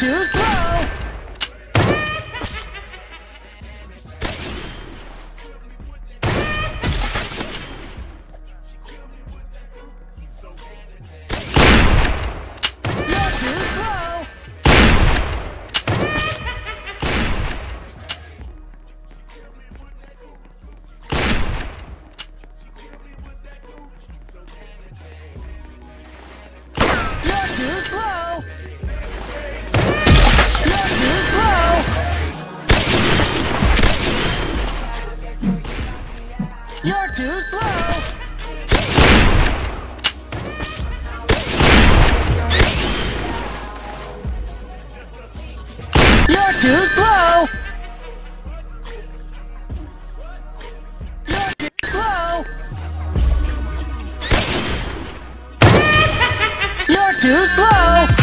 you slow! You're too slow. You're too slow. You're too slow. You're too slow.